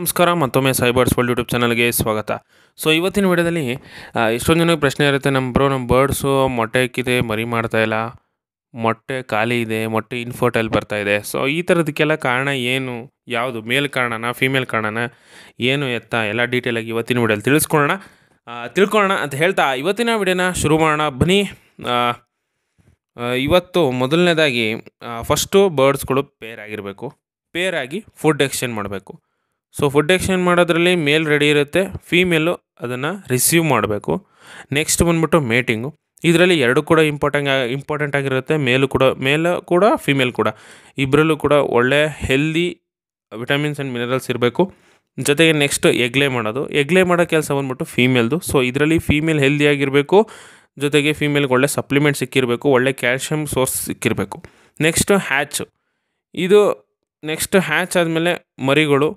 ನಮಸ್ಕಾರ, ಮತ್ತೊಮ್ಮೆ ಸೈಬರ್ಸ್ world YouTube ಚಾನಲ್ಗೆ ಸ್ವಾಗತ. ಸೊ ಇವತ್ತಿನ ವಿಡಿಯೋದಲ್ಲಿ ಎಷ್ಟೊಂದು ಜನಕ್ಕೆ ಪ್ರಶ್ನೆ ಇರುತ್ತೆ ನಮ್ಮ ಬ್ರೋ ನಮ್ಮ ಬರ್ಡ್ಸು ಮೊಟ್ಟೆ ಇಕ್ಕಿದೆ ಮರಿ ಮಾಡ್ತಾ ಇಲ್ಲ, ಮೊಟ್ಟೆ ಖಾಲಿ ಇದೆ, ಮೊಟ್ಟೆ ಇನ್ಫರ್ಟೈಲ್ ಬರ್ತಾ ಇದೆ. ಸೊ ಈ ಥರದಕ್ಕೆಲ್ಲ ಕಾರಣ ಏನು? ಯಾವುದು? ಮೇಲ್ ಕಾರಣನ ಫೀಮೇಲ್ ಕಾರಣನ? ಏನು ಎತ್ತ? ಎಲ್ಲ ಡೀಟೇಲಾಗಿ ಇವತ್ತಿನ ವಿಡಿಯೋಲಿ ತಿಳಿಸ್ಕೊಳ್ಳೋಣ. ತಿಳ್ಕೊಳ್ಳೋಣ ಅಂತ ಹೇಳ್ತಾ ಇವತ್ತಿನ ವಿಡಿಯೋನ ಶುರು ಮಾಡೋಣ. ಬನ್ನಿ ಇವತ್ತು ಮೊದಲನೇದಾಗಿ ಫಸ್ಟು ಬರ್ಡ್ಸ್ಗಳು ಪೇರ್ ಆಗಿರಬೇಕು. ಪೇರ್ ಆಗಿ ಫುಡ್ ಎಕ್ಸ್ಚೇಂಜ್ ಮಾಡಬೇಕು. ಸೊ ಫುಡ್ ಎಕ್ಸ್ಚೇಂಜ್ ಮಾಡೋದ್ರಲ್ಲಿ ಮೇಲ್ ರೆಡಿ ಇರುತ್ತೆ ಫೀಮೇಲು ಅದನ್ನು ರಿಸೀವ್ ಮಾಡಬೇಕು. ನೆಕ್ಸ್ಟ್ ಬಂದ್ಬಿಟ್ಟು ಮೇಟಿಂಗು ಇದರಲ್ಲಿ ಎರಡು ಕೂಡ ಇಂಪಾರ್ಟೆಂಟ್ ಇಂಪಾರ್ಟೆಂಟ್ ಆಗಿರುತ್ತೆ ಮೇಲು ಕೂಡ ಮೇಲ ಕೂಡ ಫೀಮೇಲ್ ಕೂಡ. ಇಬ್ಬರಲ್ಲೂ ಕೂಡ ಒಳ್ಳೆ ಹೆಲ್ದಿ ವಿಟಮಿನ್ಸ್ ಆ್ಯಂಡ್ ಮಿನರಲ್ಸ್ ಇರಬೇಕು. ಜೊತೆಗೆ ನೆಕ್ಸ್ಟ್ ಎಗ್ಲೇ ಮಾಡೋದು. ಎಗ್ಲೇ ಮಾಡೋ ಕೆಲಸ ಬಂದ್ಬಿಟ್ಟು ಫೀಮೇಲ್ದು ಸೊ ಇದರಲ್ಲಿ ಫೀಮೇಲ್ ಹೆಲ್ದಿ ಆಗಿರಬೇಕು, ಜೊತೆಗೆ ಫೀಮೇಲ್ಗೆ ಒಳ್ಳೆ ಸಪ್ಲಿಮೆಂಟ್ ಸಿಕ್ಕಿರಬೇಕು, ಒಳ್ಳೆ ಕ್ಯಾಲ್ಶಿಯಮ್ ಸೋರ್ಸ್ ಸಿಕ್ಕಿರಬೇಕು. ನೆಕ್ಸ್ಟು ಹ್ಯಾಚ್ ಇದು ನೆಕ್ಸ್ಟ್ ಹ್ಯಾಚ್ ಆದಮೇಲೆ ಮರಿಗಳು.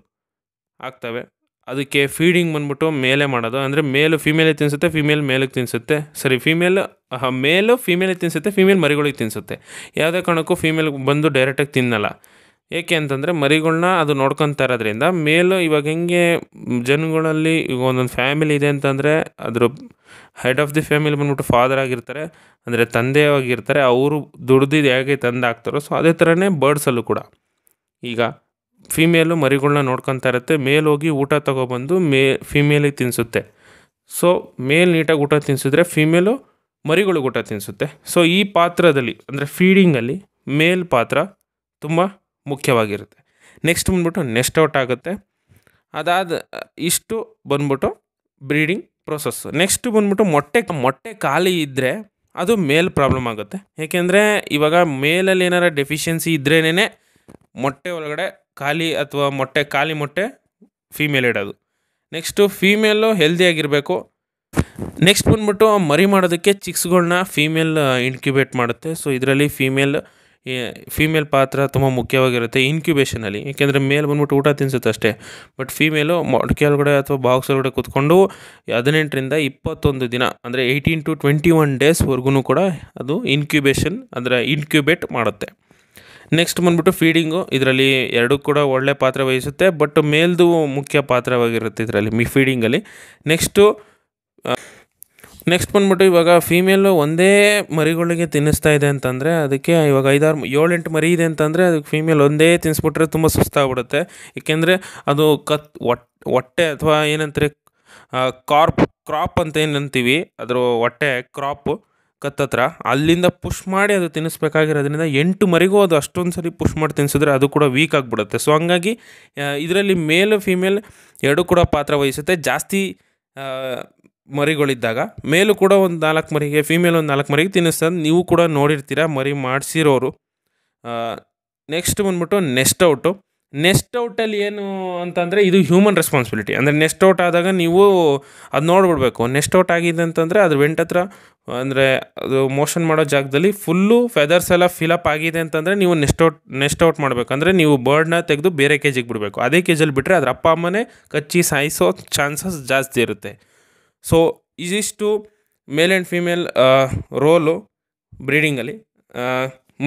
ಆಗ್ತವೆ. ಅದಕ್ಕೆ ಫೀಡಿಂಗ್ ಬಂದ್ಬಿಟ್ಟು ಮೇಲೆ ಮಾಡೋದು. ಅಂದರೆ ಮೇಲು ಫೀಮೇಲಿಗೆ ತಿನ್ಸುತ್ತೆ ಫೀಮೇಲ್ ಮೇಲಿಗೆ ತಿನ್ಸುತ್ತೆ. ಸರಿ ಫೀಮೇಲ್ ಮೇಲು ಫೀಮೇಲಿಗೆ ತಿನ್ಸುತ್ತೆ ಫೀಮೇಲ್ ಮರಿಗಳಿಗೆ ತಿನ್ಸುತ್ತೆ. ಯಾವುದೇ ಕಾರಣಕ್ಕೂ ಫೀಮೇಲ್ ಬಂದು ಡೈರೆಕ್ಟಾಗಿ ತಿನ್ನಲ್ಲ. ಏಕೆ ಅಂತಂದರೆ ಮರಿಗಳನ್ನ ಅದು ನೋಡ್ಕೊತಾ ಇರೋದ್ರಿಂದ ಮೇಲು ಇವಾಗ ಹೆಂಗೆ ಜನಗಳಲ್ಲಿ ಈಗ ಒಂದೊಂದು ಫ್ಯಾಮಿಲಿ ಇದೆ ಅಂತಂದರೆ ಅದ್ರ ಹೆಡ್ ಆಫ್ ದಿ ಫ್ಯಾಮಿಲಿ ಬಂದ್ಬಿಟ್ಟು ಫಾದರ್ ಆಗಿರ್ತಾರೆ, ಅಂದರೆ ತಂದೆಯಾಗಿರ್ತಾರೆ, ಅವರು ದುಡ್ದಿದ್ದು ಹೇಗೆ ತಂದು ಹಾಕ್ತಾರೋ ಸೊ ಅದೇ ಥರನೇ ಬರ್ಡ್ಸಲ್ಲೂ ಕೂಡ. ಈಗ ಫೀಮೇಲು ಮರಿಗಳ್ನ ನೋಡ್ಕೊತಾ ಇರುತ್ತೆ. ಮೇಲ್ ಹೋಗಿ ಊಟ ತೊಗೊಬಂದು ಮೇ ಫೀಮೇಲಿಗೆ ತಿನ್ನಿಸುತ್ತೆ ಸೊ ಮೇಲ್ ನೀಟಾಗಿ ಊಟ ತಿನ್ನಿಸಿದ್ರೆ ಫೀಮೇಲು ಮರಿಗಳಿಗೆ ಊಟ ತಿನ್ನಿಸುತ್ತೆ ಸೊ ಈ ಪಾತ್ರದಲ್ಲಿ, ಅಂದರೆ ಫೀಡಿಂಗಲ್ಲಿ ಮೇಲ್ ಪಾತ್ರ ತುಂಬ ಮುಖ್ಯವಾಗಿರುತ್ತೆ. ನೆಕ್ಸ್ಟ್ ಬಂದ್ಬಿಟ್ಟು ನೆಕ್ಸ್ಟ್ ಔಟ್ ಆಗುತ್ತೆ. ಅದಾದ, ಇಷ್ಟು ಬಂದ್ಬಿಟ್ಟು ಬ್ರೀಡಿಂಗ್ ಪ್ರೊಸೆಸ್ ನೆಕ್ಸ್ಟ್ ಬಂದ್ಬಿಟ್ಟು ಮೊಟ್ಟೆ ಮೊಟ್ಟೆ ಖಾಲಿ ಇದ್ದರೆ ಅದು ಮೇಲ್ ಪ್ರಾಬ್ಲಮ್ ಆಗುತ್ತೆ. ಏಕೆಂದರೆ ಇವಾಗ ಮೇಲಲ್ಲಿ ಏನಾರ ಡೆಫಿಷಿಯನ್ಸಿ ಇದ್ರೇನೆ ಮೊಟ್ಟೆ ಒಳಗಡೆ ಖಾಲಿ ಅಥವಾ ಮೊಟ್ಟೆ ಖಾಲಿ ಮೊಟ್ಟೆ ಫೀಮೇಲ್ ಇಡೋದು. ನೆಕ್ಸ್ಟು ಫೀಮೇಲು ಹೆಲ್ದಿಯಾಗಿರಬೇಕು ನೆಕ್ಸ್ಟ್ ಬಂದ್ಬಿಟ್ಟು ಮರಿ ಮಾಡೋದಕ್ಕೆ ಚಿಕ್ಸ್ಗಳನ್ನ ಫೀಮೇಲ್ ಇನ್ಕ್ಯುಬೇಟ್ ಮಾಡುತ್ತೆ. ಸೊ ಇದರಲ್ಲಿ ಫೀಮೇಲ್ ಫೀಮೇಲ್ ಪಾತ್ರ ತುಂಬ ಮುಖ್ಯವಾಗಿರುತ್ತೆ ಇನ್ಕ್ಯುಬೇಷನಲ್ಲಿ ಏಕೆಂದರೆ ಮೇಲ್ ಬಂದ್ಬಿಟ್ಟು ಊಟ ತಿನ್ಸುತ್ತೆ ಅಷ್ಟೇ. ಬಟ್ ಫೀಮೇಲು ಮೊಡಕೆ ಒಳಗಡೆ ಅಥವಾ ಬಾಕ್ಸ್ ಒಳಗಡೆ ಕೂತ್ಕೊಂಡು ಹದಿನೆಂಟರಿಂದ ಇಪ್ಪತ್ತೊಂದು ದಿನ, ಅಂದರೆ ಏಯ್ಟೀನ್ ಟು ಟ್ವೆಂಟಿ ಒನ್ ಡೇಸ್ವರೆಗೂ ಕೂಡ ಅದು ಇನ್ಕ್ಯುಬೇಷನ್ ಅಂದರೆ ಇನ್ಕ್ಯುಬೇಟ್ ಮಾಡುತ್ತೆ. ನೆಕ್ಸ್ಟ್ ಬಂದ್ಬಿಟ್ಟು ಫೀಡಿಂಗು ಇದರಲ್ಲಿ ಎರಡೂ ಕೂಡ ಒಳ್ಳೆ ಪಾತ್ರ ವಹಿಸುತ್ತೆ ಬಟ್ ಮೇಲ್ದು ಮುಖ್ಯ ಪಾತ್ರವಾಗಿರುತ್ತೆ ಇದರಲ್ಲಿ ಮಿ ಫೀಡಿಂಗಲ್ಲಿ ನೆಕ್ಸ್ಟು ನೆಕ್ಸ್ಟ್ ಬಂದ್ಬಿಟ್ಟು ಇವಾಗ ಫೀಮೇಲು ಒಂದೇ ಮರಿಗಳಿಗೆ ತಿನ್ನಿಸ್ತಾ ಇದೆ ಅಂತಂದರೆ ಅದಕ್ಕೆ ಇವಾಗ ಐದಾರು, ಏಳೆಂಟು ಮರಿ ಇದೆ ಅಂತಂದರೆ ಅದಕ್ಕೆ ಫೀಮೇಲ್ ಒಂದೇ ತಿನ್ನಿಸ್ಬಿಟ್ರೆ ತುಂಬ ಸುಸ್ತಾಗ್ಬಿಡುತ್ತೆ. ಏಕೆಂದರೆ ಅದು ಕತ್ ಒಟ್ಟೆ ಹೊಟ್ಟೆ ಅಥವಾ ಏನಂತಾರೆ ಕಾರ್ಪ್ ಕ್ರಾಪ್ ಅಂತ ಏನು ಅಂತೀವಿ ಅದ್ರ ಹೊಟ್ಟೆ ಕ್ರಾಪು ಕತ್ತತ್ರ, ಅಲ್ಲಿಂದ ಪುಷ್ ಮಾಡಿ ಅದು ತಿನ್ನಿಸ್ಬೇಕಾಗಿರೋದ್ರಿಂದ ಎಂಟು ಮರಿಗೂ ಅದು ಅಷ್ಟೊಂದು ಸರಿ ಪುಷ್ ಮಾಡಿ ತಿನ್ನಿಸಿದ್ರೆ ಅದು ಕೂಡ ವೀಕ್ ಆಗಿಬಿಡುತ್ತೆ. ಸೊ ಹಂಗಾಗಿ ಇದರಲ್ಲಿ ಮೇಲ್ ಫೀಮೇಲ್ ಎರಡೂ ಕೂಡ ಪಾತ್ರ ವಹಿಸುತ್ತೆ. ಜಾಸ್ತಿ ಮರಿಗಳಿದ್ದಾಗ ಮೇಲು ಕೂಡ ಒಂದು ನಾಲ್ಕು ಮರಿಗೆ ಫೀಮೇಲ್ ಒಂದು ನಾಲ್ಕು ಮರಿಗೆ ತಿನ್ನಿಸ್ತದೆ. ನೀವು ಕೂಡ ನೋಡಿರ್ತೀರ, ಮರಿ ಮಾಡಿಸಿರೋರು. ನೆಕ್ಸ್ಟ್ ಬಂದ್ಬಿಟ್ಟು ನೆಸ್ಟ್ ಔಟು ನೆಸ್ಟ್ ಔಟಲ್ಲಿ ಏನು ಅಂತಂದರೆ ಇದು ಹ್ಯೂಮನ್ ರೆಸ್ಪಾನ್ಸಿಬಿಲಿಟಿ ಅಂದರೆ ನೆಸ್ಟ್ ಔಟ್ ಆದಾಗ ನೀವು ಅದು ನೋಡ್ಬಿಡ್ಬೇಕು. ನೆಸ್ಟ್ ಔಟ್ ಆಗಿದೆ ಅಂತಂದರೆ ಅದ್ರ ವೆಂಟ್ ಹತ್ರ ಅಂದರೆ ಅದು ಮೋಷನ್ ಮಾಡೋ ಜಾಗದಲ್ಲಿ ಫುಲ್ಲು ಫೆದರ್ಸ್ ಎಲ್ಲ ಫಿಲಪ್ ಆಗಿದೆ ಅಂತಂದರೆ ನೀವು ನೆಸ್ಟ್ ಔಟ್ ನೆಸ್ಟ್ ಔಟ್ ಮಾಡಬೇಕು. ಅಂದರೆ ನೀವು ಬರ್ಡ್ನ ತೆಗೆದು ಬೇರೆ ಕೇಜಿಗೆ ಬಿಡಬೇಕು. ಅದೇ ಕೇಜಲ್ಲಿ ಬಿಟ್ಟರೆ ಅದ್ರ ಅಪ್ಪ, ಅಮ್ಮನೇ ಕಚ್ಚಿ ಸಾಯಿಸೋ ಚಾನ್ಸಸ್ ಜಾಸ್ತಿ ಇರುತ್ತೆ. ಸೊ ಇದಿಷ್ಟು ಮೇಲ್ ಆ್ಯಂಡ್ ಫೀಮೇಲ್ ರೋಲು ಬ್ರೀಡಿಂಗಲ್ಲಿ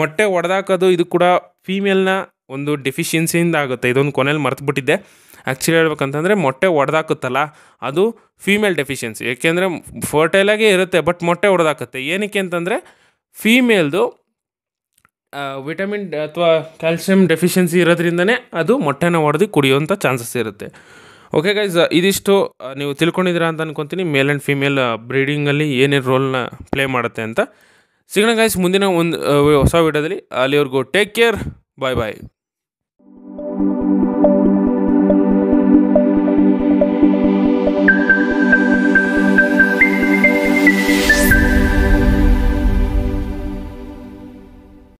ಮೊಟ್ಟೆ ಒಡೆದಾಕೋದು ಇದು ಕೂಡ ಫೀಮೇಲ್ನ ಒಂದು ಡೆಫಿಷಿಯನ್ಸಿಯಿಂದ ಆಗುತ್ತೆ. ಇದೊಂದು ಕೊನೆಯಲ್ಲಿ ಮರ್ತುಬಿಟ್ಟಿದ್ದೆ. ಆ್ಯಕ್ಚುಲಿ ಹೇಳ್ಬೇಕಂತಂದರೆ ಮೊಟ್ಟೆ ಒಡೆದಾಕುತ್ತಲ್ಲ, ಅದು ಫೀಮೇಲ್ ಡೆಫಿಷಿಯನ್ಸಿ ಏಕೆಂದರೆ ಫರ್ಟೈಲಾಗೇ ಇರುತ್ತೆ ಬಟ್ ಮೊಟ್ಟೆ ಒಡೆದಾಕತ್ತೆ. ಏನಕ್ಕೆ ಅಂತಂದರೆ ಫೀಮೇಲ್ದು ವಿಟಮಿನ್ ಅಥವಾ ಕ್ಯಾಲ್ಸಿಯಂ ಡೆಫಿಷಿಯನ್ಸಿ ಇರೋದ್ರಿಂದನೇ ಅದು ಮೊಟ್ಟೆನ ಒಡೆದು ಕುಡಿಯುವಂಥ ಚಾನ್ಸಸ್ ಇರುತ್ತೆ. ಓಕೆ ಗೈಸ್ ಇದಿಷ್ಟು ನೀವು ತಿಳ್ಕೊಂಡಿದ್ದೀರಾ ಅಂತ ಅನ್ಕೊತೀನಿ. ಮೇಲ್ ಆ್ಯಂಡ್ ಫೀಮೇಲ್ ಬ್ರೀಡಿಂಗಲ್ಲಿ ಏನೇನು ರೋಲ್ನ ಪ್ಲೇ ಮಾಡುತ್ತೆ ಅಂತ. ಸಿಗೋಣ ಗೈಸ್ ಮುಂದಿನ ಒಂದು ಹೊಸ ವಿಡಿಯೋದಲ್ಲಿ ಅಲ್ಲಿವರೆಗೂ ಟೇಕ್ ಕೇರ್ ಬಾಯ್ ಬಾಯ್